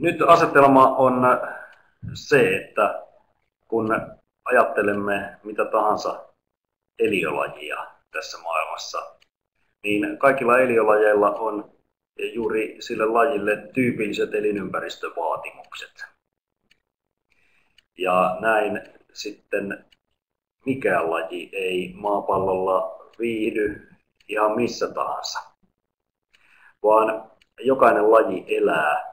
Nyt asetelma on se, että kun ajattelemme mitä tahansa eliölajia tässä maailmassa, niin kaikilla eliölajeilla on juuri sille lajille tyypilliset elinympäristövaatimukset. Ja näin sitten mikään laji ei maapallolla viihdy ihan missä tahansa, vaan jokainen laji elää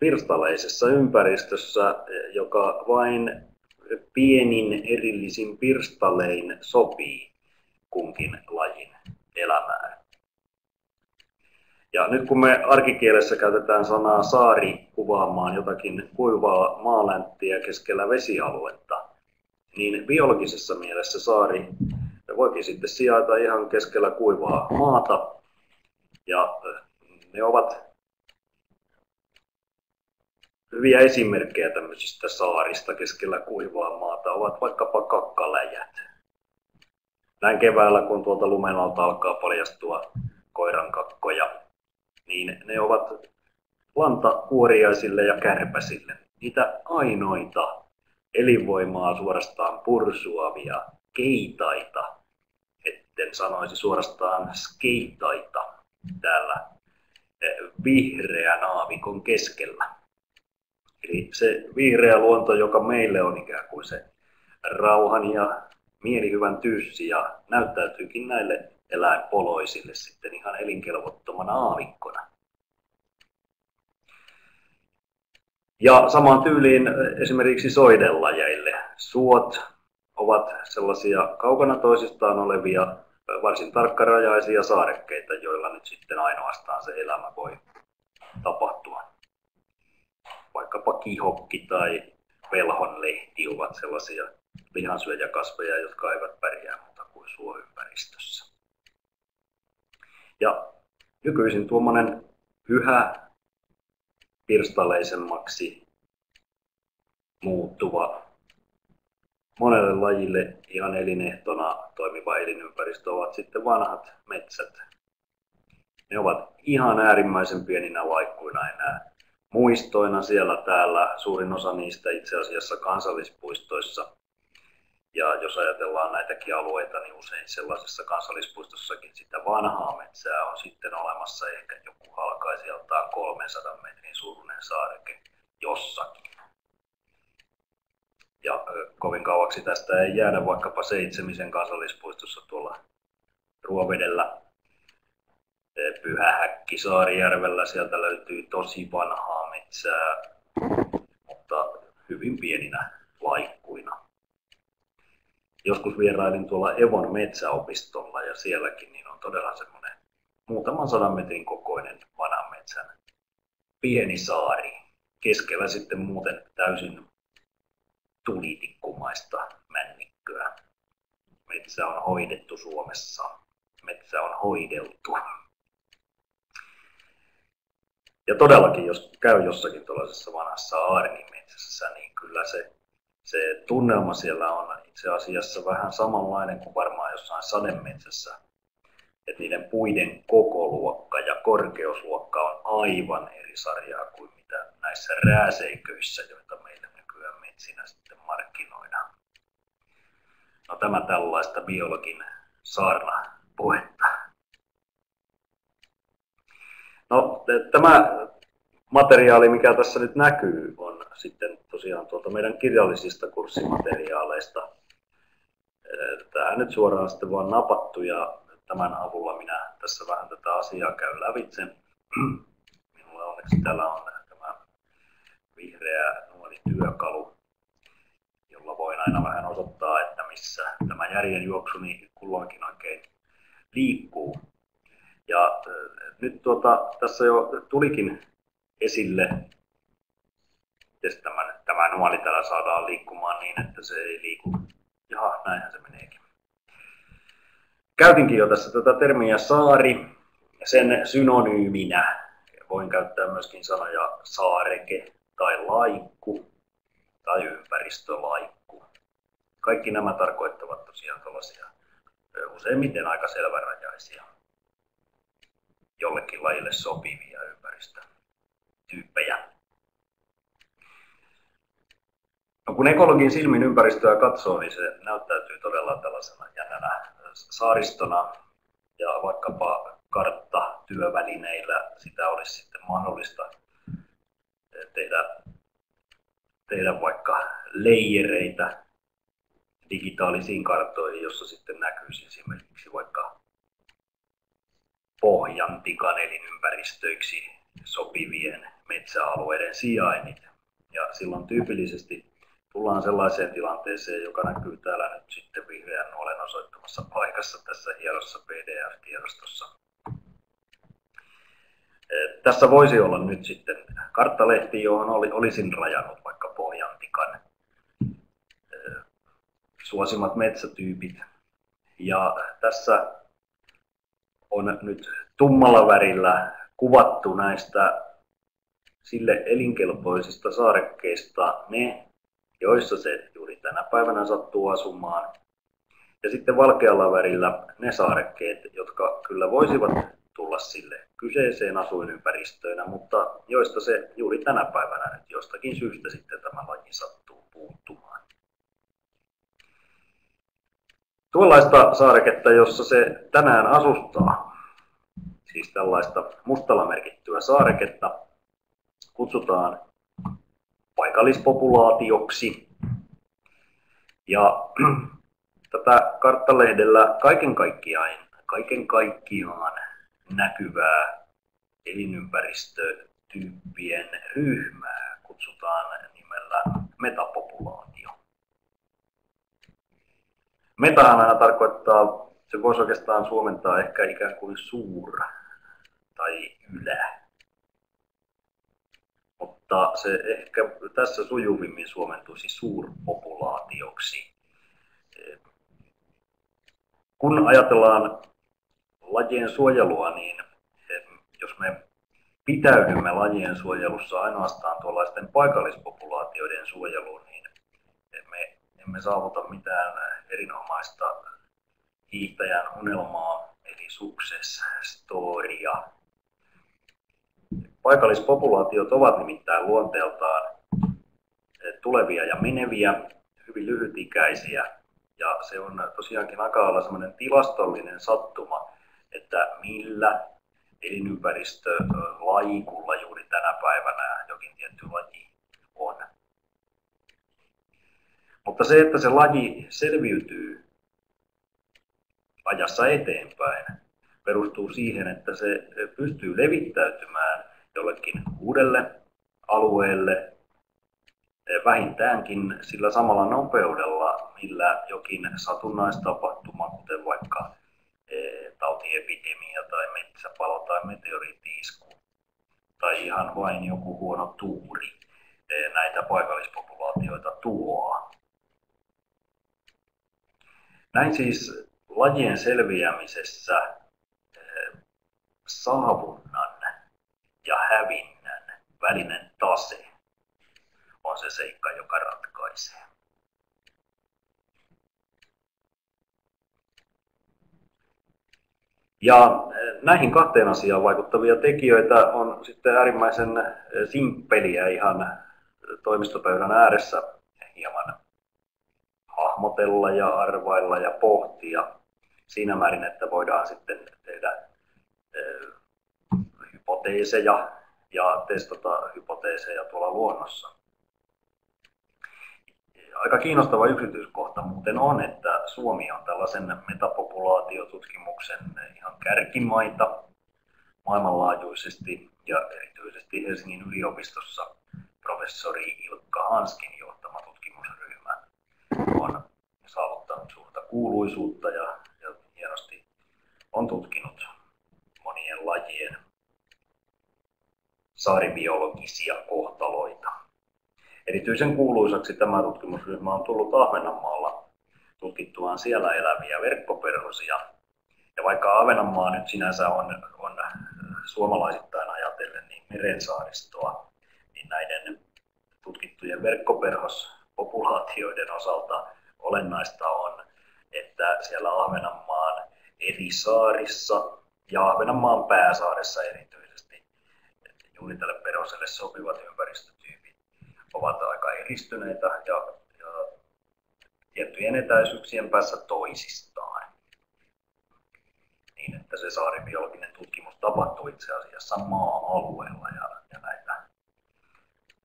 pirstaleisessa ympäristössä, joka vain pienin erillisin pirstalein sopii kunkin lajin elämään. Ja nyt kun me arkikielessä käytetään sanaa saari kuvaamaan jotakin kuivaa maalänttiä keskellä vesialuetta, niin biologisessa mielessä saari voikin sitten sijaita ihan keskellä kuivaa maata. Ja ne ovat hyviä esimerkkejä tämmöisistä saarista keskellä kuivaa maata ovat vaikkapa kakkaläjät. Näin keväällä, kun tuolta lumen alta alkaa paljastua koiran kakkoja, niin ne ovat lantakuoriaisille ja kärpäsille. Niitä ainoita elinvoimaa suorastaan pursuavia keitaita, etten sanoisi suorastaan skeitaita täällä eh, vihreän aavikon keskellä. Eli se vihreä luonto, joka meille on ikään kuin se rauhan ja mielihyvän tyyssi ja näyttäytyykin näille eläinpoloisille sitten ihan elinkelvottomana aavikkona. Ja samaan tyyliin esimerkiksi soidellajäille. Suot ovat sellaisia kaukana toisistaan olevia varsin tarkkarajaisia saarekkeita, joilla nyt sitten ainoastaan se elämä voi tapahtua vaikkapa kihokki tai velhonlehti ovat sellaisia lihansyöjäkasveja, jotka eivät pärjää muuta kuin suoympäristössä. Ja nykyisin tuommoinen yhä pirstaleisemmaksi muuttuva monelle lajille ihan elinehtona toimiva elinympäristö ovat sitten vanhat metsät. Ne ovat ihan äärimmäisen pieninä laikkuina enää muistoina siellä täällä, suurin osa niistä itse asiassa kansallispuistoissa. Ja jos ajatellaan näitäkin alueita, niin usein sellaisessa kansallispuistossakin sitä vanhaa metsää on sitten olemassa ehkä joku halkaisijaltaan 300 metrin suuruinen saareke jossakin. Ja kovin kauaksi tästä ei jäädä vaikkapa Seitsemisen kansallispuistossa tuolla Ruovedellä Pyhähäkki Saarijärvellä, sieltä löytyy tosi vanhaa metsää, mutta hyvin pieninä laikkuina. Joskus vierailin tuolla Evon metsäopistolla ja sielläkin niin on todella semmoinen muutaman sadan metrin kokoinen vanhan metsän pieni saari. Keskellä sitten muuten täysin tulitikkumaista männikköä. Metsä on hoidettu Suomessa. Metsä on hoideltu. Ja todellakin, jos käy jossakin tuollaisessa vanhassa aarnimetsässä, niin kyllä se, se tunnelma siellä on itse asiassa vähän samanlainen kuin varmaan jossain sademetsässä. Että niiden puiden kokoluokka ja korkeusluokka on aivan eri sarjaa kuin mitä näissä rääseiköissä, joita meillä nykyään metsinä sitten markkinoidaan. No tämä tällaista biologin saarna puhetta. No, tämä materiaali, mikä tässä nyt näkyy, on sitten tosiaan tuolta meidän kirjallisista kurssimateriaaleista. Tämä nyt suoraan sitten vaan napattu ja tämän avulla minä tässä vähän tätä asiaa käyn lävitse. Minulla onneksi täällä on tämä vihreä nuoli työkalu, jolla voin aina vähän osoittaa, että missä tämä järjen juoksuni kulloinkin oikein liikkuu. Ja nyt tuota, tässä jo tulikin esille, että tämä, tämä nuoli täällä saadaan liikkumaan niin, että se ei liiku. Jaha, näinhän se meneekin. Käytinkin jo tässä tätä termiä saari sen synonyyminä. Voin käyttää myöskin sanoja saareke tai laikku tai ympäristölaikku. Kaikki nämä tarkoittavat tosiaan tällaisia useimmiten aika selvärajaisia jollekin lajille sopivia ympäristötyyppejä. No kun ekologin silmin ympäristöä katsoo, niin se näyttäytyy todella tällaisena jännänä saaristona ja vaikkapa kartta työvälineillä sitä olisi sitten mahdollista tehdä, tehdä vaikka leijereitä digitaalisiin karttoihin, jossa sitten näkyisi esimerkiksi vaikka pohjantikan elinympäristöiksi sopivien metsäalueiden sijainnit. Ja silloin tyypillisesti tullaan sellaiseen tilanteeseen, joka näkyy täällä nyt sitten vihreän olen osoittamassa paikassa tässä hienossa PDF-tiedostossa. Tässä voisi olla nyt sitten karttalehti, johon olisin rajannut vaikka pohjantikan suosimat metsätyypit. Ja tässä on nyt tummalla värillä kuvattu näistä sille elinkelpoisista saarekkeista ne, joissa se juuri tänä päivänä sattuu asumaan. Ja sitten valkealla värillä ne saarekkeet, jotka kyllä voisivat tulla sille kyseiseen asuinympäristöönä, mutta joista se juuri tänä päivänä nyt jostakin syystä sitten tämä laji sattuu puuttumaan. Tuollaista saareketta, jossa se tänään asustaa, siis tällaista mustalla merkittyä saareketta, kutsutaan paikallispopulaatioksi. Ja tätä karttalehdellä kaiken kaikkiaan, kaiken kaikkiaan näkyvää elinympäristötyyppien ryhmää kutsutaan nimellä metapopulaatio. Metahan aina tarkoittaa, se voisi oikeastaan suomentaa ehkä ikään kuin suur tai ylä. Mutta se ehkä tässä sujuvimmin suomentuisi suurpopulaatioksi. Kun ajatellaan lajien suojelua, niin jos me pitäydymme lajien suojelussa ainoastaan tuollaisten paikallispopulaatioiden suojeluun, emme saavuta mitään erinomaista hiihtäjän unelmaa, eli success storya. Paikallispopulaatiot ovat nimittäin luonteeltaan tulevia ja meneviä, hyvin lyhytikäisiä, ja se on tosiaankin aika lailla semmoinen tilastollinen sattuma, että millä elinympäristölaikulla juuri tänä päivänä jokin tietty laji on. Mutta se, että se laji selviytyy ajassa eteenpäin, perustuu siihen, että se pystyy levittäytymään jollekin uudelle alueelle vähintäänkin sillä samalla nopeudella, millä jokin satunnaistapahtuma, kuten vaikka tautiepidemia tai metsäpalo tai meteoriittiisku tai ihan vain joku huono tuuri näitä paikallispopulaatioita tuhoaa. Näin siis lajien selviämisessä saavunnan ja hävinnän välinen tase on se seikka, joka ratkaisee. Ja eh, näihin kahteen asiaan vaikuttavia tekijöitä on sitten äärimmäisen eh, simppeliä ihan eh, toimistopöydän ääressä hieman hahmotella ja arvailla ja pohtia siinä määrin, että voidaan sitten tehdä hypoteeseja ja testata hypoteeseja tuolla luonnossa. Aika kiinnostava yksityiskohta muuten on, että Suomi on tällaisen metapopulaatiotutkimuksen ihan kärkimaita maailmanlaajuisesti ja erityisesti Helsingin yliopistossa professori Ilkka Hanskin johtama tutkimusryhmä on saavuttanut suurta kuuluisuutta ja, ja hienosti on tutkinut monien lajien saaribiologisia kohtaloita. Erityisen kuuluisaksi tämä tutkimusryhmä on tullut Ahvenanmaalla tutkittuaan siellä eläviä verkkoperhosia. Ja vaikka Ahvenanmaa nyt sinänsä on, on suomalaisittain ajatellen niin merensaaristoa, niin näiden tutkittujen verkkoperhospopulaatioiden osalta olennaista on, että siellä Ahvenanmaan eri saarissa ja Ahvenanmaan pääsaaressa erityisesti juuri tälle perhoselle sopivat ympäristöt ovat aika eristyneitä ja tiettyjen etäisyyksien päässä toisistaan. Niin, että se saaribiologinen tutkimus tapahtuu itse asiassa maa-alueella ja, ja näitä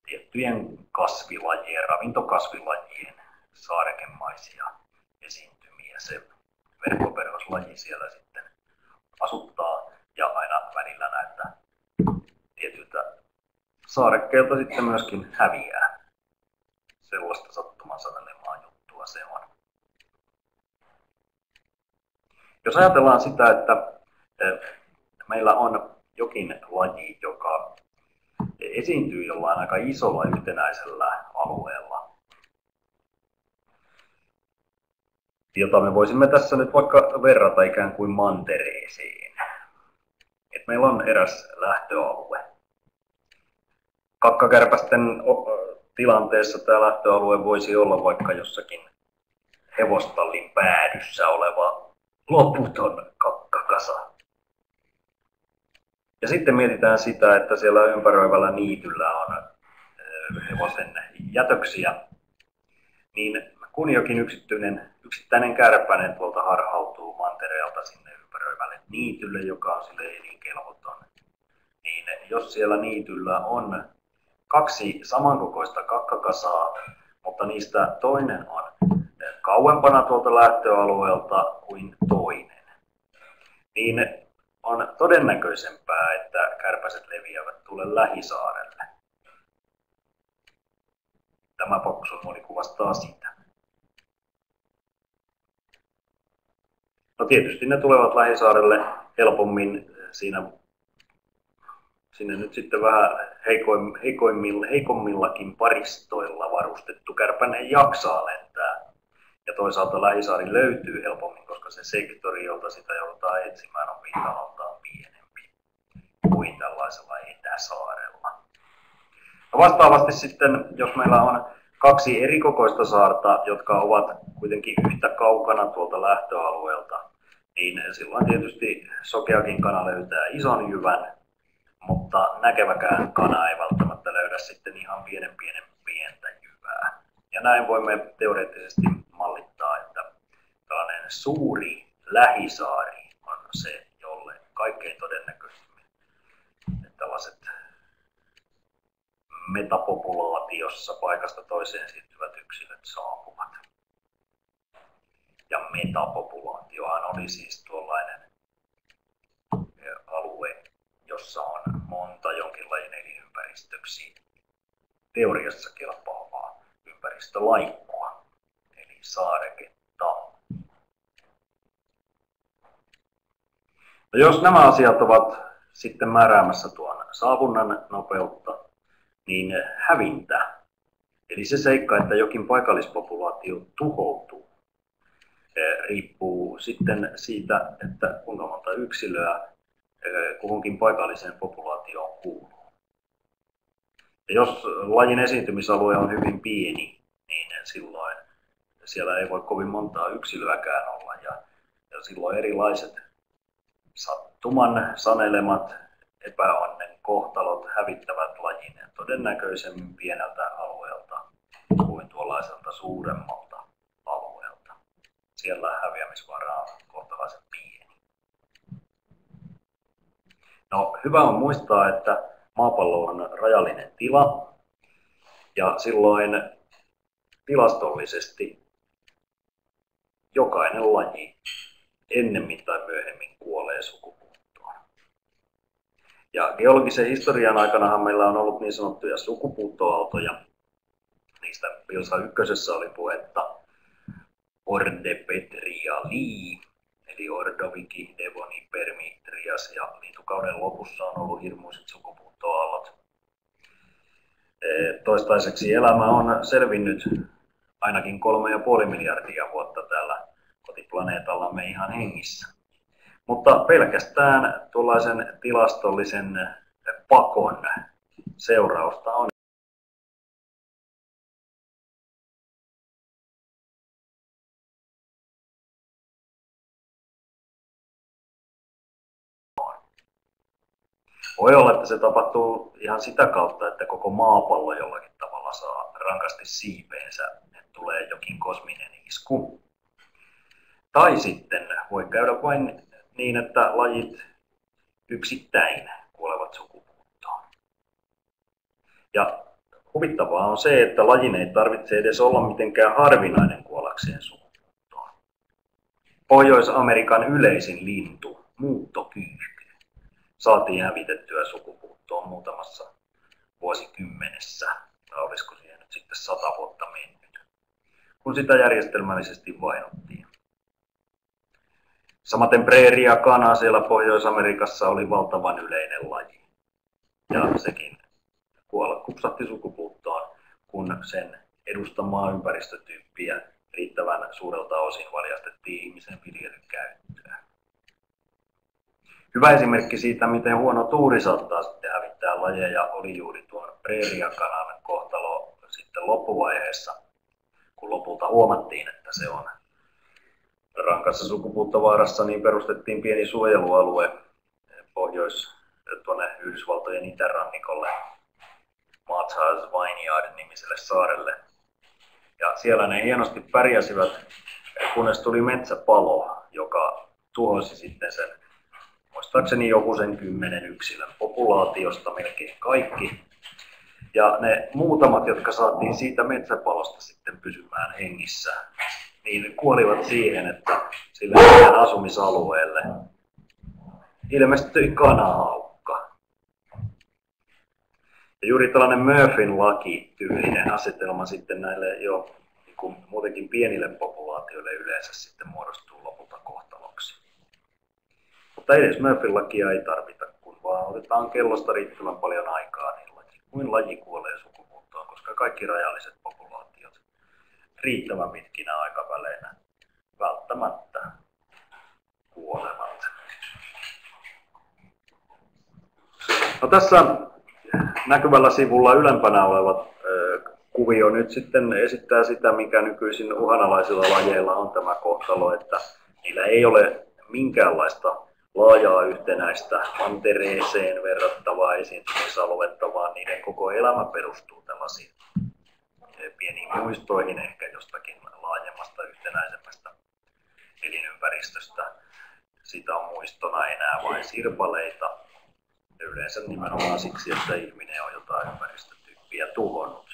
tiettyjen kasvilajien, ravintokasvilajien saarekemaisia esiintymiä. Se verkkoperhoslaji siellä sitten asuttaa ja aina välillä näitä tietyiltä saarekkeilta sitten myöskin häviää. Sellaista sattuman sanelemaa juttua se on. Jos ajatellaan sitä, että eh, meillä on jokin laji, joka esiintyy jollain aika isolla yhtenäisellä alueella, jota me voisimme tässä nyt vaikka verrata ikään kuin mantereeseen. Et meillä on eräs lähtöalue. Kakkakärpästen tilanteessa tämä lähtöalue voisi olla vaikka jossakin hevostallin päädyssä oleva loputon kakkakasa. Ja sitten mietitään sitä, että siellä ympäröivällä niityllä on hevosen jätöksiä, niin kun jokin yksittäinen, yksittäinen kärpänen tuolta harhautuu mantereelta sinne ympäröivälle niitylle, joka on sille elinkelvoton, niin jos siellä niityllä on kaksi samankokoista kakkakasaa, mutta niistä toinen on kauempana tuolta lähtöalueelta kuin toinen, niin on todennäköisempää, että kärpäset leviävät tuolle lähisaarelle. Tämä paksunuoli kuvastaa sitä. No tietysti ne tulevat lähisaarelle helpommin siinä sinne nyt sitten vähän heikoimmilla, heikommillakin paristoilla varustettu kärpänen jaksaa lentää. Ja toisaalta lähisaari löytyy helpommin, koska se sektori, jolta sitä joudutaan etsimään, on pinta pienempi kuin tällaisella etäsaarella. No vastaavasti sitten, jos meillä on kaksi erikokoista saarta, jotka ovat kuitenkin yhtä kaukana tuolta lähtöalueelta, niin silloin tietysti sokeakin kana löytää ison jyvän, mutta näkeväkään kana ei välttämättä löydä sitten ihan pienen pienen pientä jyvää. Ja näin voimme teoreettisesti mallittaa, että tällainen suuri lähisaari on se, jolle kaikkein todennäköisimmin tällaiset metapopulaatiossa paikasta toiseen siirtyvät yksilöt saapuvat. Ja metapopulaatiohan oli siis tuollainen alue, jossa on monta jonkin lajin elinympäristöksi teoriassa kelpaavaa ympäristölaikkoa, eli saareketta. No jos nämä asiat ovat sitten määräämässä tuon saavunnan nopeutta, niin hävintä, eli se seikka, että jokin paikallispopulaatio tuhoutuu, riippuu sitten siitä, että kuinka monta yksilöä eh, kuhunkin paikalliseen populaatioon kuuluu. Ja jos lajin esiintymisalue on hyvin pieni, niin silloin siellä ei voi kovin montaa yksilöäkään olla. Ja, ja silloin erilaiset sattuman sanelemat epäonnen kohtalot hävittävät lajin todennäköisemmin pieneltä alueelta kuin tuollaiselta suuremmalta. Siellä häviämisvara on kohtalaisen pieni. No, hyvä on muistaa, että maapallo on rajallinen tila ja silloin tilastollisesti jokainen laji ennemmin tai myöhemmin kuolee sukupuuttoon. Ja geologisen historian aikana meillä on ollut niin sanottuja sukupuuttoaaltoja. Niistä Pilsa ykkösessä oli puhetta Orde Petria Lee, eli Ordoviki, Devoni, Permi, Trias ja lintukauden lopussa on ollut hirmuiset sukupuuttoaallot. Toistaiseksi elämä on selvinnyt ainakin kolme ja puoli miljardia vuotta täällä kotiplaneetallamme ihan hengissä. Mutta pelkästään tuollaisen tilastollisen pakon seurausta on Voi olla, että se tapahtuu ihan sitä kautta, että koko maapallo jollakin tavalla saa rankasti siipeensä, että tulee jokin kosminen isku. Tai sitten voi käydä vain niin, että lajit yksittäin kuolevat sukupuuttoon. Ja huvittavaa on se, että lajin ei tarvitse edes olla mitenkään harvinainen kuollakseen sukupuuttoon. Pohjois-Amerikan yleisin lintu, muuttokyyhky, saatiin hävitettyä sukupuuttoon muutamassa vuosikymmenessä, tai olisiko siihen nyt sitten sata vuotta mennyt, kun sitä järjestelmällisesti vainottiin. Samaten preeria kana siellä Pohjois-Amerikassa oli valtavan yleinen laji. Ja sekin kuolla kupsahti sukupuuttoon, kun sen edustamaa ympäristötyyppiä riittävän suurelta osin valjastettiin ihmisen viljelykäyttöön. Hyvä esimerkki siitä, miten huono tuuri saattaa sitten hävittää lajeja, oli juuri tuon preeriakanan kohtalo sitten loppuvaiheessa, kun lopulta huomattiin, että se on rankassa sukupuuttovaarassa, niin perustettiin pieni suojelualue pohjois tuonne Yhdysvaltojen itärannikolle Matsas Vineyard-nimiselle saarelle. Ja siellä ne hienosti pärjäsivät, kunnes tuli metsäpalo, joka tuhosi sitten sen, muistaakseni joku sen kymmenen yksilön populaatiosta melkein kaikki. Ja ne muutamat, jotka saatiin siitä metsäpalosta sitten pysymään hengissä, niin kuolivat siihen, että sille asumisalueelle ilmestyi kanahaukka. Ja juuri tällainen Murphyn laki tyylinen asetelma sitten näille jo niin kuin muutenkin pienille populaatioille yleensä sitten muodostuu. Mutta edes Murphyn lakia ei tarvita, kun vaan otetaan kellosta riittävän paljon aikaa, niin laji, kuin laji kuolee sukupuuttoon, koska kaikki rajalliset populaatiot riittävän pitkinä aikaväleinä välttämättä kuolevat. No tässä näkyvällä sivulla ylempänä oleva kuvio nyt sitten esittää sitä, mikä nykyisin uhanalaisilla lajeilla on tämä kohtalo, että niillä ei ole minkäänlaista laajaa yhtenäistä mantereeseen verrattavaa esiintymisaluetta, vaan niiden koko elämä perustuu tällaisiin pieniin muistoihin ehkä jostakin laajemmasta yhtenäisemmästä elinympäristöstä. Sitä on muistona enää vain sirpaleita, yleensä nimenomaan siksi, että ihminen on jotain ympäristötyyppiä tuhonnut.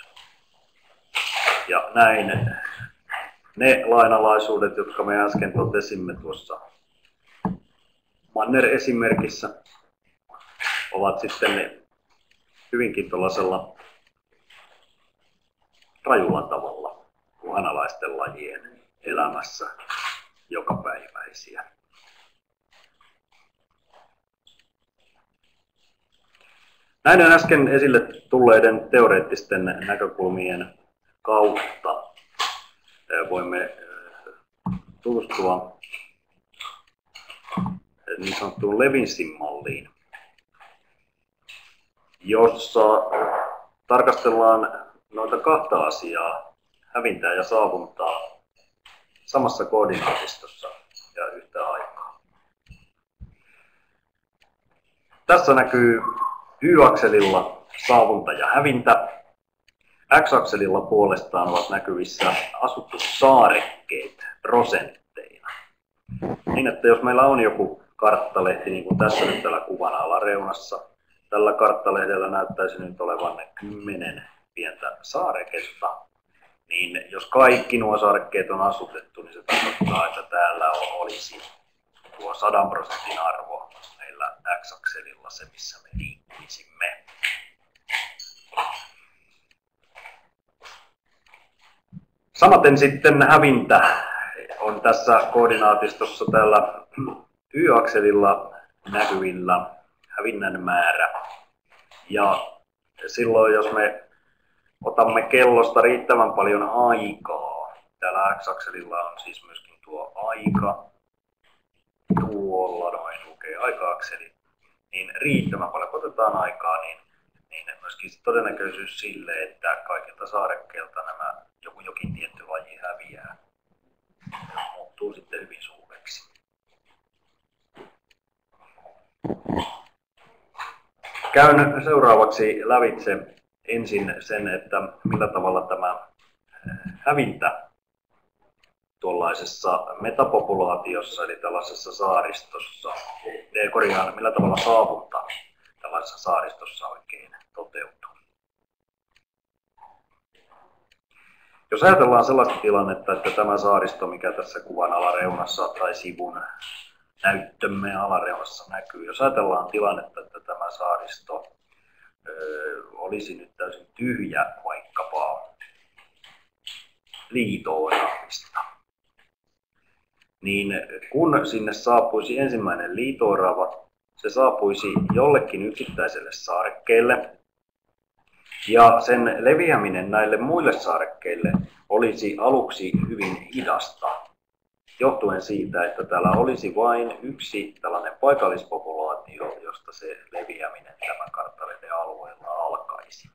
Ja näin ne lainalaisuudet, jotka me äsken totesimme tuossa Manner-esimerkissä, ovat sitten hyvinkin tuollaisella rajulla tavalla uhanalaisten lajien elämässä jokapäiväisiä. Näiden äsken esille tulleiden teoreettisten näkökulmien kautta voimme tutustua niin sanottuun Levinsin malliin, jossa tarkastellaan noita kahta asiaa, hävintää ja saavuntaa, samassa koordinaatistossa ja yhtä aikaa. Tässä näkyy Y-akselilla saavunta ja hävintä. X-akselilla puolestaan ovat näkyvissä asutussaarekkeet prosentteina. Niin, että jos meillä on joku karttalehti, niin kuin tässä nyt tällä kuvan alareunassa, tällä karttalehdellä näyttäisi nyt olevan 10 pientä saareketta, niin jos kaikki nuo saarekkeet on asutettu, niin se tarkoittaa, että täällä olisi tuo 100 prosentin arvo meillä x-akselilla se, missä me liikkuisimme. Samaten sitten hävintä on tässä koordinaatistossa täällä y-akselilla näkyvillä hävinnän määrä. Ja silloin jos me otamme kellosta riittävän paljon aikaa, täällä x-akselilla on siis myöskin tuo aika, tuolla noin lukee aika-akseli, niin riittävän paljon otetaan aikaa, niin, niin myöskin todennäköisyys sille, että kaikilta saarekkeilta nämä joku jokin tietty laji häviää, muuttuu sitten hyvin suureksi. Käyn seuraavaksi lävitse ensin sen, että millä tavalla tämä hävintä tuollaisessa metapopulaatiossa, eli tällaisessa saaristossa, korjaan, millä tavalla saavunta tällaisessa saaristossa oikein toteutuu. Jos ajatellaan sellaista tilannetta, että tämä saaristo, mikä tässä kuvan alareunassa tai sivun näyttömme alareunassa näkyy, jos ajatellaan tilannetta, että tämä saaristo ö, olisi nyt täysin tyhjä vaikkapa liitoiravista, niin kun sinne saapuisi ensimmäinen liitoorava, se saapuisi jollekin yksittäiselle saarekkeelle, ja sen leviäminen näille muille saarekkeille olisi aluksi hyvin hidasta, johtuen siitä, että täällä olisi vain yksi tällainen paikallispopulaatio, josta se leviäminen tämän karttaliden alueella alkaisi.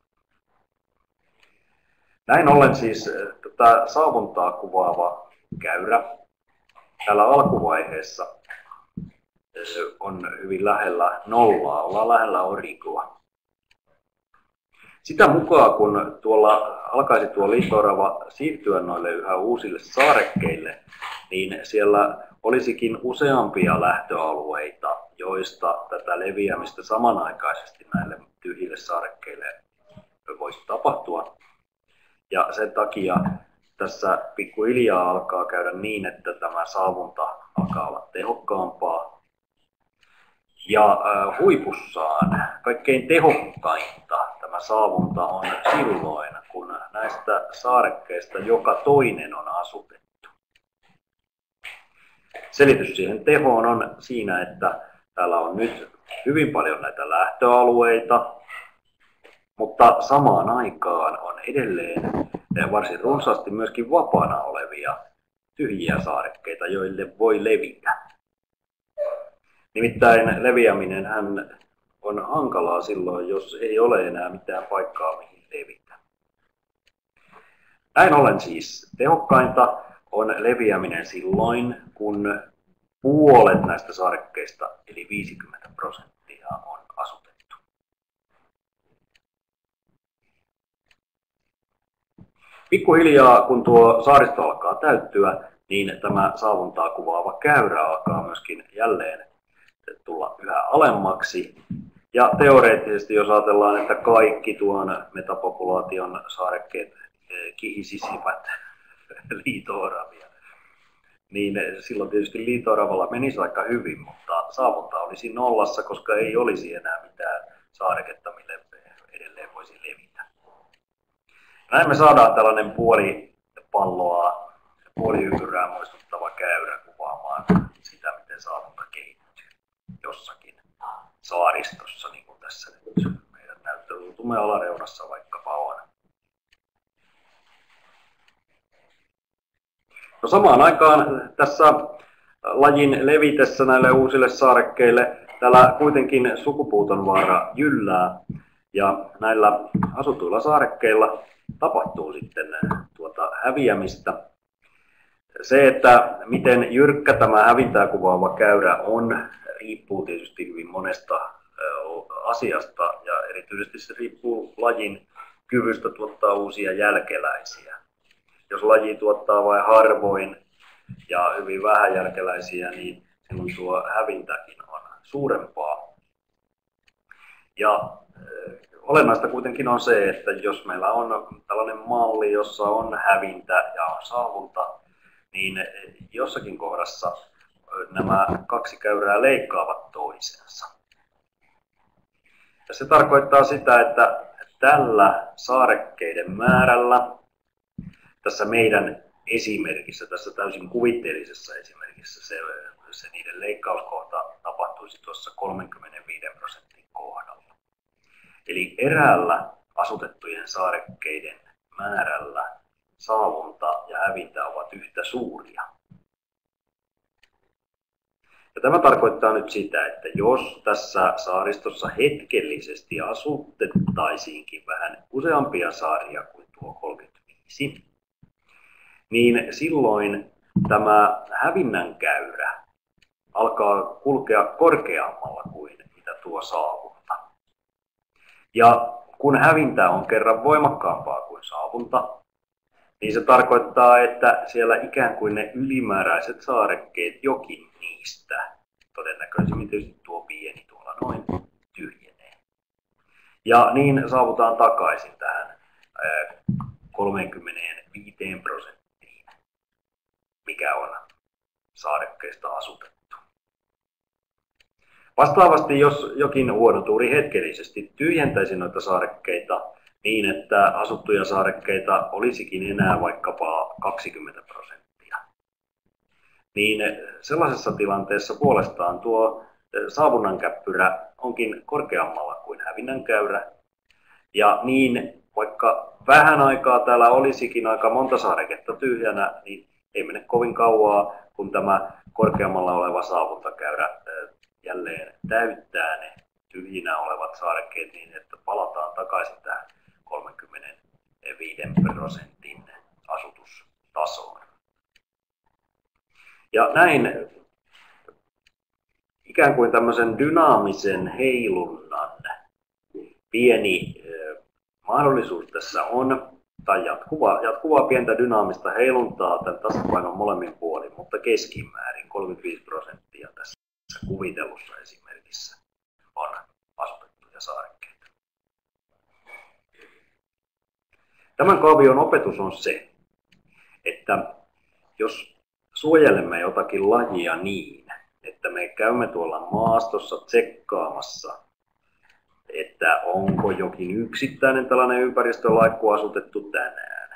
Näin ollen siis eh, tätä saavuntaa kuvaava käyrä täällä alkuvaiheessa eh, on hyvin lähellä nollaa, ollaan lähellä origoa. Sitä mukaan, kun tuolla alkaisi tuo liittoorava siirtyä noille yhä uusille saarekkeille, niin siellä olisikin useampia lähtöalueita, joista tätä leviämistä samanaikaisesti näille tyhjille saarekkeille voisi tapahtua. Ja sen takia tässä pikkuhiljaa alkaa käydä niin, että tämä saavunta alkaa olla tehokkaampaa. Ja äh, huipussaan kaikkein tehokkainta tämä saavunta on silloin, kun näistä saarekkeista joka toinen on asutettu. Selitys siihen tehoon on siinä, että täällä on nyt hyvin paljon näitä lähtöalueita, mutta samaan aikaan on edelleen varsin runsaasti myöskin vapaana olevia tyhjiä saarekkeita, joille voi levitä. Nimittäin leviäminen hän on hankalaa silloin, jos ei ole enää mitään paikkaa, mihin levitä. Näin ollen siis tehokkainta on leviäminen silloin, kun puolet näistä saarekkeista, eli 50 prosenttia, on asutettu. Pikkuhiljaa, kun tuo saaristo alkaa täyttyä, niin tämä saavuntaa kuvaava käyrä alkaa myöskin jälleen tulla yhä alemmaksi ja teoreettisesti, jos ajatellaan, että kaikki tuon metapopulaation saarekkeet eh, kihisisivät liitooravia, niin silloin tietysti liitooravalla menisi aika hyvin, mutta saavunta olisi nollassa, koska ei olisi enää mitään saareketta, mille edelleen voisi levitä. Näin me saadaan tällainen puoli palloa, puoli ympyrää muistuttava käyrä kuvaamaan sitä, miten saavunta kehittyy jossakin saaristossa, niin kuin tässä nyt meidän näyttöruutumme alareunassa vaikkapa on. No samaan aikaan tässä lajin levitessä näille uusille saarekkeille täällä kuitenkin sukupuuton vaara jyllää ja näillä asutuilla saarekkeilla tapahtuu sitten tuota häviämistä. Se, että miten jyrkkä tämä hävintää kuvaava käyrä on, riippuu tietysti hyvin monesta asiasta ja erityisesti se riippuu lajin kyvystä tuottaa uusia jälkeläisiä. Jos laji tuottaa vain harvoin ja hyvin vähän jälkeläisiä, niin silloin tuo hävintäkin on suurempaa. Ja olennaista kuitenkin on se, että jos meillä on tällainen malli, jossa on hävintä ja on saavunta, niin jossakin kohdassa nämä kaksi käyrää leikkaavat toisensa. Ja se tarkoittaa sitä, että tällä saarekkeiden määrällä, tässä meidän esimerkissä, tässä täysin kuvitteellisessa esimerkissä, se, se niiden leikkauskohta tapahtuisi tuossa 35 prosentin kohdalla. Eli eräällä asutettujen saarekkeiden määrällä saavunta ja hävintä ovat yhtä suuria. Ja tämä tarkoittaa nyt sitä, että jos tässä saaristossa hetkellisesti asutettaisiinkin vähän useampia saaria kuin tuo 35, niin silloin tämä hävinnän käyrä alkaa kulkea korkeammalla kuin mitä tuo saavunta. Ja kun hävintä on kerran voimakkaampaa kuin saavunta, niin se tarkoittaa, että siellä ikään kuin ne ylimääräiset saarekkeet jokin niistä, todennäköisemmin tietysti tuo pieni tuolla noin, tyhjenee. Ja niin saavutaan takaisin tähän 35 prosenttiin, mikä on saarekkeista asutettu. Vastaavasti, jos jokin huono tuuri hetkellisesti tyhjentäisi noita saarekkeita, niin, että asuttuja saarekkeita olisikin enää vaikkapa 20 prosenttia. Niin sellaisessa tilanteessa puolestaan tuo saavunnan käppyrä onkin korkeammalla kuin hävinnän käyrä. Ja niin vaikka vähän aikaa täällä olisikin aika monta saareketta tyhjänä, niin ei mene kovin kauaa, kun tämä korkeammalla oleva saavuntakäyrä jälleen täyttää ne tyhjinä olevat saarekkeet niin, että palataan takaisin tähän 35 prosentin asutustasoon. Ja näin ikään kuin tämmöisen dynaamisen heilunnan pieni mahdollisuus tässä on, tai jatkuvaa, jatkuvaa pientä dynaamista heiluntaa tämän tasapainon molemmin puolin, mutta keskimäärin 35 prosenttia tässä kuvitellussa esimerkissä on asutettuja saarekkeita. Tämän kaavion opetus on se, että jos suojelemme jotakin lajia niin, että me käymme tuolla maastossa tsekkaamassa, että onko jokin yksittäinen tällainen ympäristölaikku asutettu tänään.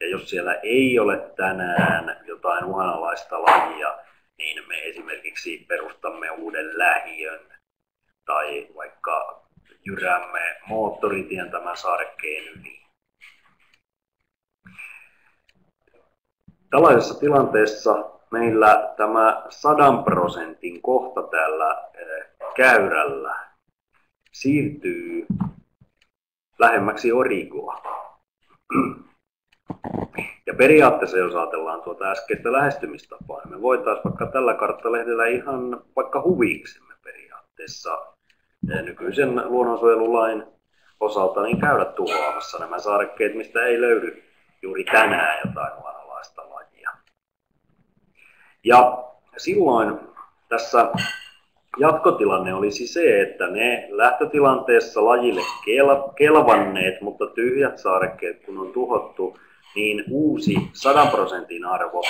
Ja jos siellä ei ole tänään jotain uhanalaista lajia, niin me esimerkiksi perustamme uuden lähiön tai vaikka jyräämme moottoritien tämän saarekkeen yli Tällaisessa tilanteessa meillä tämä sadan prosentin kohta tällä eh, käyrällä siirtyy lähemmäksi origoa. Ja periaatteessa, jos ajatellaan tuota äskeistä lähestymistapaa, me voitaisiin vaikka tällä karttalehdellä ihan vaikka huviksemme periaatteessa eh, nykyisen luonnonsuojelulain osalta niin käydä tuhoamassa nämä saarekkeet, mistä ei löydy juuri tänään jotain ja silloin tässä jatkotilanne olisi se, että ne lähtötilanteessa lajille kelvanneet, mutta tyhjät saarekkeet kun on tuhottu, niin uusi 100 prosentin arvo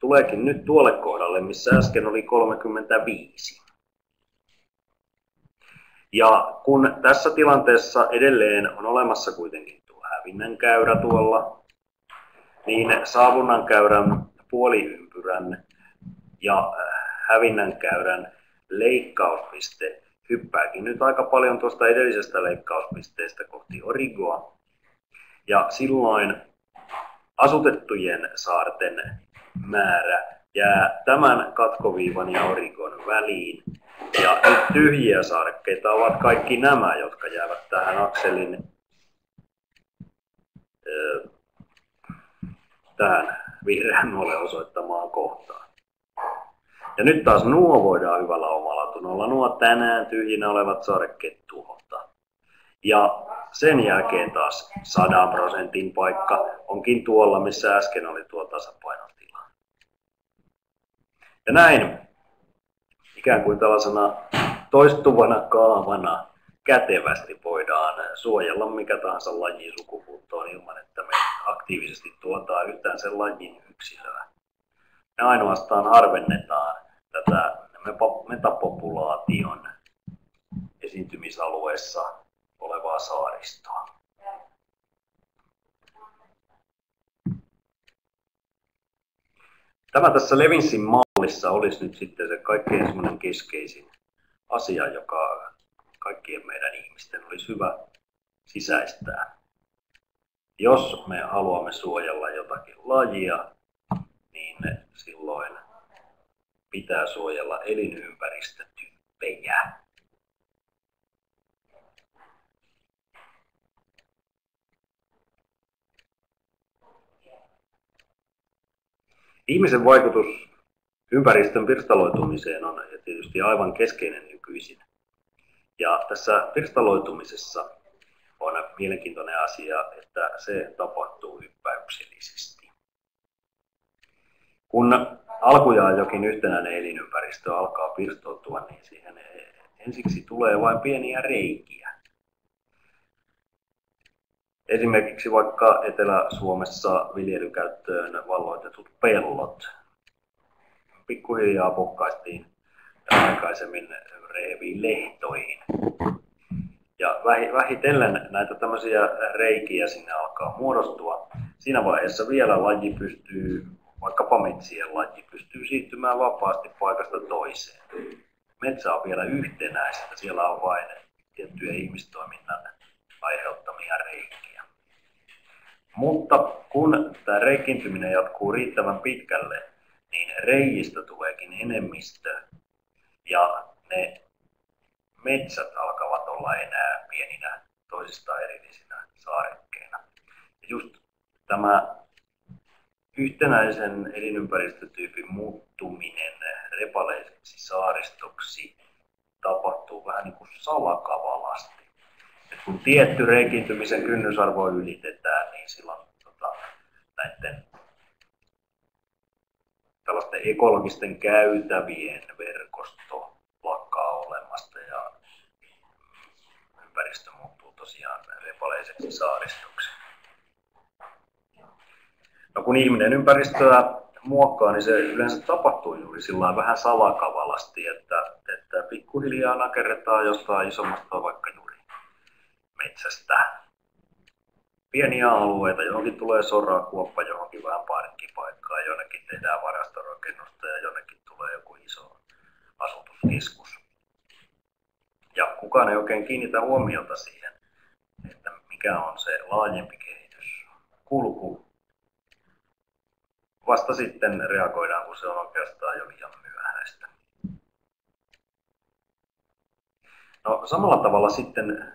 tuleekin nyt tuolle kohdalle, missä äsken oli 35. Ja kun tässä tilanteessa edelleen on olemassa kuitenkin tuo hävinnän käyrä tuolla, niin saavunnan käyrän puoliympyrän ja äh, hävinnän käyrän leikkauspiste hyppääkin nyt aika paljon tuosta edellisestä leikkauspisteestä kohti origoa. Ja silloin asutettujen saarten määrä jää tämän katkoviivan ja origon väliin. Ja nyt tyhjiä saarekkeita ovat kaikki nämä, jotka jäävät tähän akselin tähän vihreän nuolle osoittamaan kohtaan. Ja nyt taas nuo voidaan hyvällä omalla tunnolla, nuo tänään tyhjinä olevat sarkkeet tuhota. Ja sen jälkeen taas 100 prosentin paikka onkin tuolla, missä äsken oli tuo tasapainotila. Ja näin ikään kuin tällaisena toistuvana kaavana kätevästi voidaan suojella mikä tahansa laji sukupuuttoon ilman, että me aktiivisesti tuotaan yhtään sen lajin yksilöä. Me ainoastaan harvennetaan tätä metapopulaation esiintymisalueessa olevaa saaristoa. Tämä tässä Levinsin mallissa olisi nyt sitten se kaikkein keskeisin asia, joka kaikkien meidän ihmisten olisi hyvä sisäistää. Jos me haluamme suojella jotakin lajia, niin silloin pitää suojella elinympäristötyyppejä. Ihmisen vaikutus ympäristön pirstaloitumiseen on tietysti aivan keskeinen nykyisin. Ja tässä pirstaloitumisessa on mielenkiintoinen asia, että se tapahtuu hyppäyksellisesti. Kun alkujaan jokin yhtenäinen elinympäristö alkaa pirstoutua, niin siihen ensiksi tulee vain pieniä reikiä. Esimerkiksi vaikka Etelä-Suomessa viljelykäyttöön valloitetut pellot. Pikkuhiljaa pokkaistiin aikaisemmin reeviin lehtoihin. Ja vähitellen näitä tämmöisiä reikiä sinne alkaa muodostua. Siinä vaiheessa vielä laji pystyy, vaikkapa metsien laji, pystyy siirtymään vapaasti paikasta toiseen. Metsä on vielä yhtenäistä, siellä on vain tiettyjä ihmistoiminnan aiheuttamia reikiä. Mutta kun tämä reikintyminen jatkuu riittävän pitkälle, niin reijistä tuleekin enemmistö ja ne metsät alkavat olla enää pieninä toisistaan erillisinä saarekkeina. Ja just tämä yhtenäisen elinympäristötyypin muuttuminen repaleiseksi saaristoksi tapahtuu vähän niin kuin salakavalasti. Et kun tietty reikintymisen kynnysarvo ylitetään, niin silloin tota, näiden tällaisten ekologisten käytävien verkosto lakkaa olemasta ja ympäristö muuttuu tosiaan repaleiseksi saaristoksi. No kun ihminen ympäristöä muokkaa, niin se yleensä tapahtuu juuri sillä vähän salakavalasti, että, että pikkuhiljaa nakerretaan jostain isommasta vaikka juuri metsästä pieniä alueita, johonkin tulee soraa kuoppa johonkin vähän parkkipaikkaa, jonnekin tehdään varastorakennusta ja jonnekin tulee joku iso asutuskeskus. Ja kukaan ei oikein kiinnitä huomiota siihen, että mikä on se laajempi kehityskulku. Vasta sitten reagoidaan, kun se on oikeastaan jo liian myöhäistä. No, samalla tavalla sitten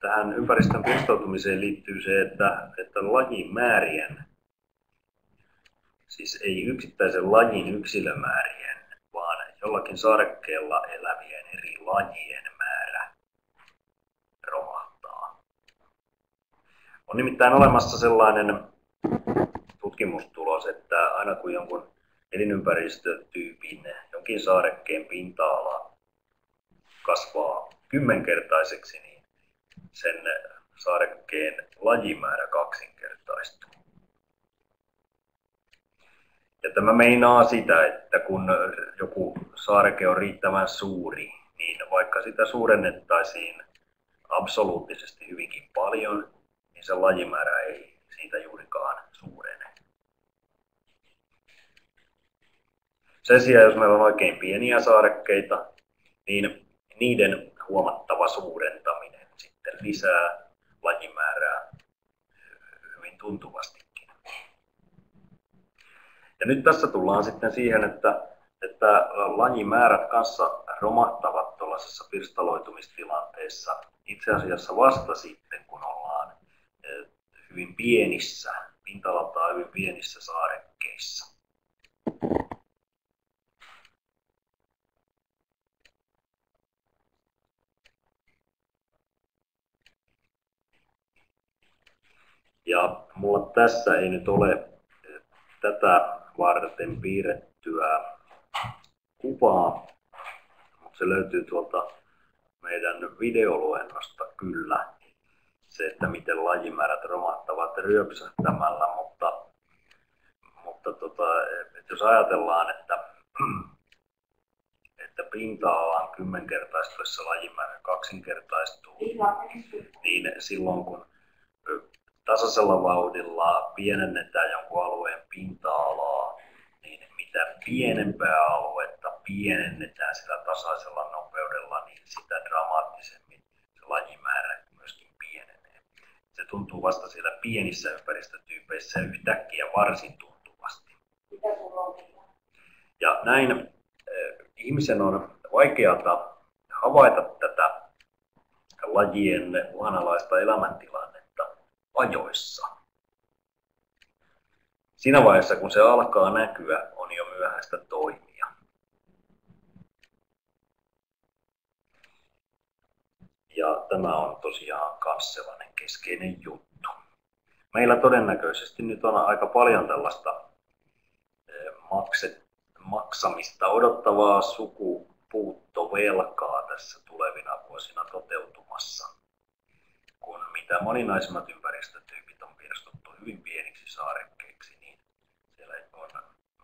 tähän ympäristön pirstoutumiseen liittyy se, että, että lajimäärien, siis ei yksittäisen lajin yksilömäärien, vaan jollakin saarekkeella elävien eri lajien määrä romahtaa. On nimittäin olemassa sellainen tutkimustulos, että aina kun jonkun elinympäristötyypin, jonkin saarekkeen pinta-ala kasvaa kymmenkertaiseksi, niin sen saarekkeen lajimäärä kaksinkertaistuu. Ja tämä meinaa sitä, että kun joku saareke on riittävän suuri, niin vaikka sitä suurennettaisiin absoluuttisesti hyvinkin paljon, niin se lajimäärä ei siitä juurikaan suurene. Sen sijaan, jos meillä on oikein pieniä saarekkeita, niin niiden huomattava suurentaminen sitten lisää lajimäärää hyvin tuntuvastikin. Ja nyt tässä tullaan sitten siihen, että, että lajimäärät kanssa romahtavat tuollaisessa pirstaloitumistilanteessa itse asiassa vasta sitten, kun ollaan eh, hyvin pienissä, pinta hyvin pienissä saarekkeissa. Ja mulla tässä ei nyt ole tätä varten piirrettyä kuvaa, mutta se löytyy tuolta meidän videoluennosta kyllä. Se, että miten lajimäärät romahtavat ryöpsähtämällä, mutta, mutta tota, että jos ajatellaan, että, että pinta-alan kymmenkertaistuessa lajimäärä kaksinkertaistuu, niin silloin kun tasaisella vauhdilla pienennetään jonkun alueen pinta-alaa, niin mitä pienempää aluetta pienennetään sillä tasaisella nopeudella, niin sitä dramaattisemmin se lajimäärä myöskin pienenee. Se tuntuu vasta siellä pienissä ympäristötyypeissä yhtäkkiä varsin tuntuvasti. Ja näin eh, ihmisen on vaikeata havaita tätä lajien uhanalaista elämäntilaa ajoissa. Siinä vaiheessa, kun se alkaa näkyä, on jo myöhäistä toimia. Ja tämä on tosiaan sellainen keskeinen juttu. Meillä todennäköisesti nyt on aika paljon tällaista eh, makset, maksamista odottavaa sukupuuttovelkaa tässä tulevina vuosina toteutumassa, kun mitä moninaisimmat ympäristötyypit on pirstottu hyvin pieniksi saarekkeiksi, niin siellä on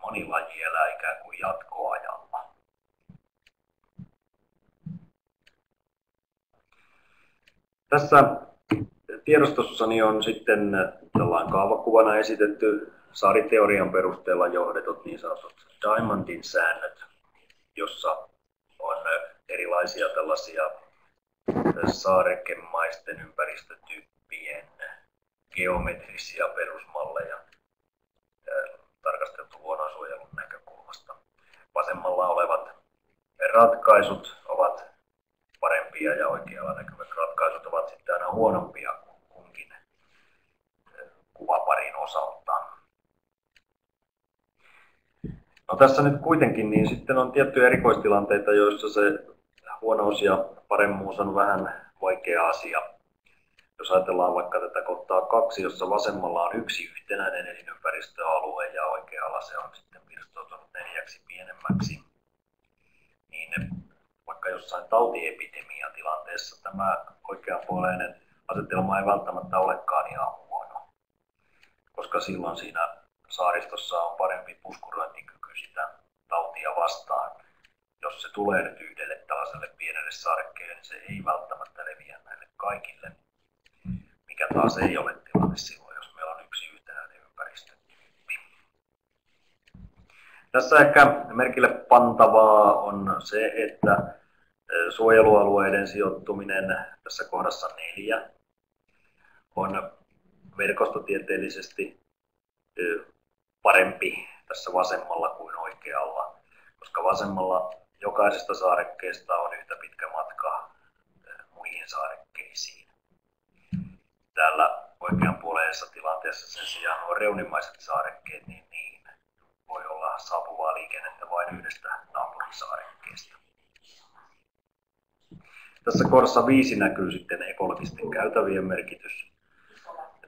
moni laji elää ikään kuin jatkoajalla. Tässä tiedostossani on sitten tällainen kaavakuvana esitetty saariteorian perusteella johdetut niin sanotut Diamondin säännöt, jossa on erilaisia tällaisia saarekemaisten ympäristötyyppien geometrisia perusmalleja tarkasteltu luonnonsuojelun näkökulmasta. Vasemmalla olevat ratkaisut ovat parempia ja oikealla näkyvät ratkaisut ovat sitten aina huonompia kuvaparin osalta. No tässä nyt kuitenkin niin sitten on tiettyjä erikoistilanteita, joissa se huonous ja paremmuus on vähän vaikea asia. Jos ajatellaan vaikka tätä kohtaa kaksi, jossa vasemmalla on yksi yhtenäinen elinympäristöalue ja oikealla se on sitten pirstoutunut neljäksi pienemmäksi, niin vaikka jossain tautiepidemiatilanteessa tämä oikeanpuoleinen asetelma ei välttämättä olekaan ihan koska silloin siinä saaristossa on parempi puskurointikyky sitä tautia vastaan. Jos se tulee nyt yhdelle tällaiselle pienelle saarekkeelle, niin se ei välttämättä leviä näille kaikille, mikä taas ei ole tilanne silloin, jos meillä on yksi yhtenäinen ympäristö. Tässä ehkä merkille pantavaa on se, että suojelualueiden sijoittuminen tässä kohdassa neljä on verkostotieteellisesti parempi tässä vasemmalla kuin oikealla, koska vasemmalla jokaisesta saarekkeesta on yhtä pitkä matka muihin saarekkeisiin. Täällä oikeanpuoleisessa tilanteessa sen sijaan on reunimaiset saarekkeet, niin, niin voi olla saapuvaa liikennettä vain yhdestä naapurisaarekkeesta. Tässä kohdassa viisi näkyy sitten ekologisten käytävien merkitys.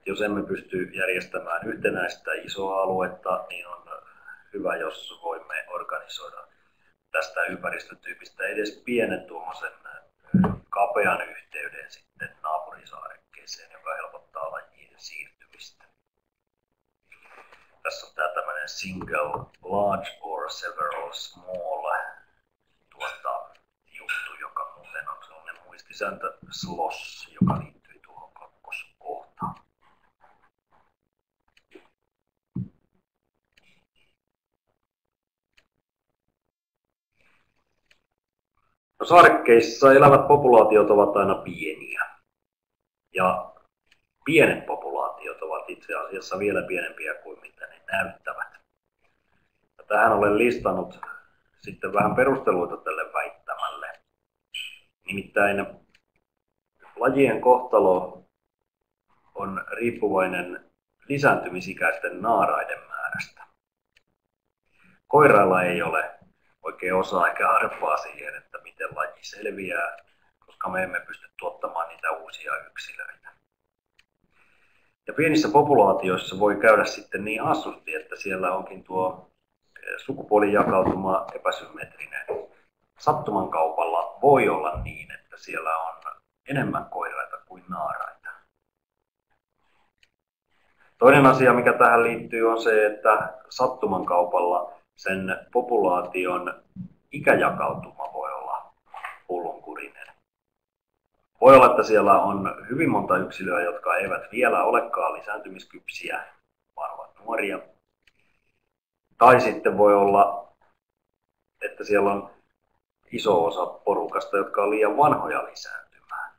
Jos emme pysty järjestämään yhtenäistä isoa aluetta, niin on hyvä, jos voimme organisoida tästä ympäristötyypistä edes pienen tuommoisen kapean yhteyden sitten naapurisaarekkeeseen, joka helpottaa lajien siirtymistä. Tässä on tämä tämmöinen single large or several small tuota, juttu, joka muuten on sellainen muistisääntö SLOS, joka liittyy Saarekkeissa elävät populaatiot ovat aina pieniä. Ja pienet populaatiot ovat itse asiassa vielä pienempiä kuin mitä ne näyttävät. Ja tähän olen listannut sitten vähän perusteluita tälle väittämälle. Nimittäin lajien kohtalo on riippuvainen lisääntymisikäisten naaraiden määrästä. Koirailla ei ole oikein osaa eikä arpaa siihen, että miten laji selviää, koska me emme pysty tuottamaan niitä uusia yksilöitä. Ja pienissä populaatioissa voi käydä sitten niin assusti, että siellä onkin tuo eh, sukupuolijakautuma epäsymmetrinen. Sattuman kaupalla voi olla niin, että siellä on enemmän koiraita kuin naaraita. Toinen asia, mikä tähän liittyy, on se, että sattuman kaupalla sen populaation ikäjakautuma voi olla hullunkurinen. Voi olla, että siellä on hyvin monta yksilöä, jotka eivät vielä olekaan lisääntymiskypsiä, vaan ovat nuoria. Tai sitten voi olla, että siellä on iso osa porukasta, jotka on liian vanhoja lisääntymään.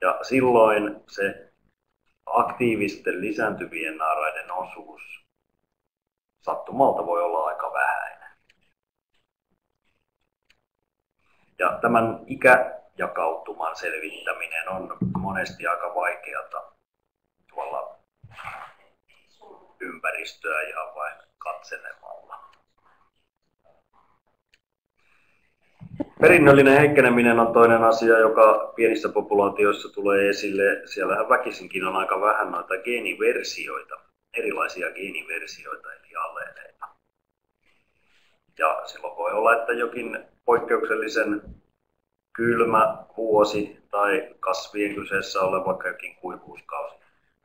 Ja silloin se aktiivisten lisääntyvien naaraiden osuus sattumalta voi olla aika vähäinen. Ja tämän ikäjakautuman selvittäminen on monesti aika vaikeata tuolla ympäristöä ihan vain katselemalla. Perinnöllinen heikkeneminen on toinen asia, joka pienissä populaatioissa tulee esille. Siellähän väkisinkin on aika vähän noita geeniversioita, erilaisia geeniversioita alleeleita. Ja silloin voi olla, että jokin poikkeuksellisen kylmä vuosi tai kasvien kyseessä ole vaikka jokin kuivuuskausi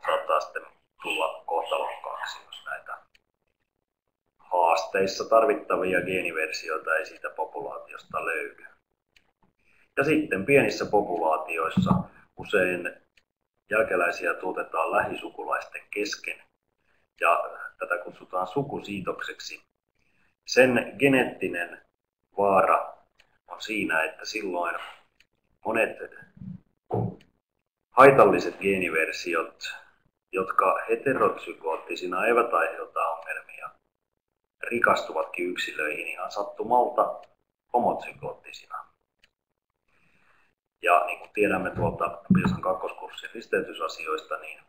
saattaa sitten tulla kohtalokkaaksi, jos näitä haasteissa tarvittavia geeniversioita ei siitä populaatiosta löydy. Ja sitten pienissä populaatioissa usein jälkeläisiä tuotetaan lähisukulaisten kesken ja tätä kutsutaan sukusiitokseksi. Sen geneettinen vaara on siinä, että silloin monet haitalliset geeniversiot, jotka heterozygoottisina eivät aiheuta ongelmia, rikastuvatkin yksilöihin ihan sattumalta homozygoottisina. Ja niin kuin tiedämme tuolta Piosan kakkoskurssin risteytysasioista, niin,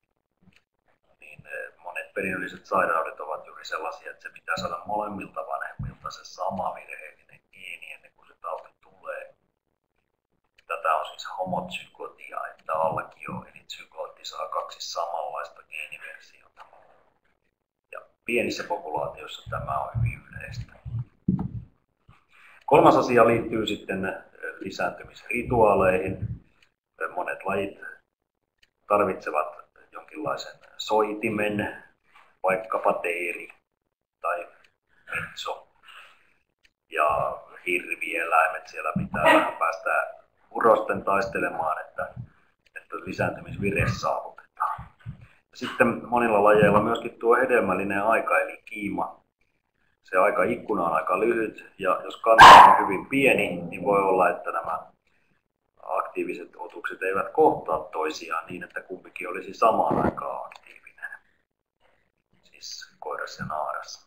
monet perinnölliset sairaudet ovat juuri sellaisia, että se pitää saada molemmilta vanhemmilta se sama virheellinen geeni ennen kuin se tauti tulee. Tätä on siis homotsykotia, että allakin on, eli tsykootti saa kaksi samanlaista geeniversiota. Ja pienissä populaatioissa tämä on hyvin yleistä. Kolmas asia liittyy sitten lisääntymisrituaaleihin. Monet lajit tarvitsevat jonkinlaisen soitimen, vaikkapa teeri tai metso. Ja hirvieläimet siellä pitää vähän päästä urosten taistelemaan, että, että lisääntymisvire saavutetaan. Sitten monilla lajeilla myöskin tuo hedelmällinen aika eli kiima se aika ikkuna on aika lyhyt ja jos kanta on hyvin pieni, niin voi olla, että nämä aktiiviset otukset eivät kohtaa toisiaan niin, että kumpikin olisi samaan aikaan aktiivinen. Siis koiras ja naaras.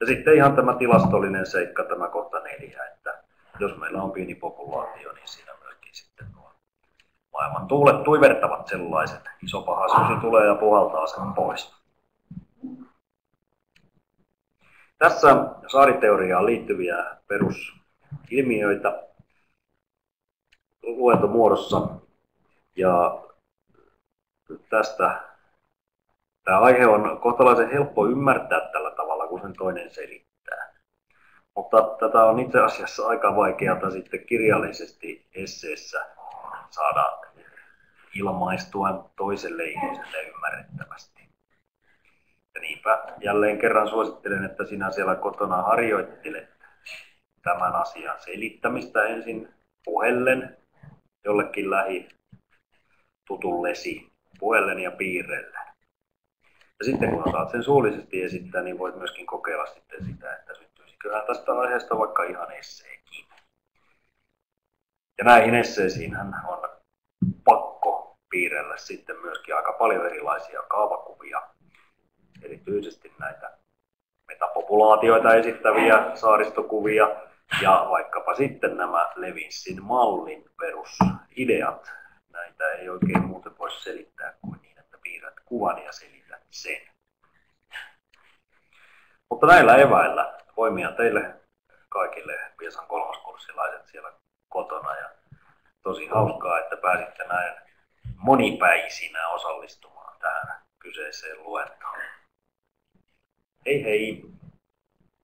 Ja sitten ihan tämä tilastollinen seikka, tämä kohta neljä, että jos meillä on pieni populaatio, niin siinä myöskin sitten nuo maailman tuulet tuivertavat sellaiset. Iso paha tulee ja puhaltaa sen pois. Tässä saariteoriaan liittyviä perusilmiöitä luentomuodossa. Ja tästä tämä aihe on kohtalaisen helppo ymmärtää tällä tavalla, kun sen toinen selittää. Mutta tätä on itse asiassa aika vaikeaa sitten kirjallisesti esseessä saada ilmaistua toiselle ihmiselle ymmärrettävästi. Ja niinpä jälleen kerran suosittelen, että sinä siellä kotona harjoittelet tämän asian selittämistä ensin puheellen jollekin lähi tutullesi, puheellen ja piirrelle. Ja sitten kun saat sen suullisesti esittää, niin voit myöskin kokeilla sitten sitä, että syntyisiköhän tästä aiheesta vaikka ihan esseekin. Ja näihin esseisiin on pakko piirrellä sitten myöskin aika paljon erilaisia kaavakuvia, erityisesti näitä metapopulaatioita esittäviä saaristokuvia ja vaikkapa sitten nämä Levinsin mallin perusideat. Näitä ei oikein muuten voi selittää kuin niin, että piirrät kuvan ja selität sen. Mutta näillä eväillä voimia teille kaikille Piesan kolmoskurssilaiset siellä kotona ja tosi hauskaa, että pääsitte näin monipäisinä osallistumaan tähän kyseiseen luentoon. Hey, hey.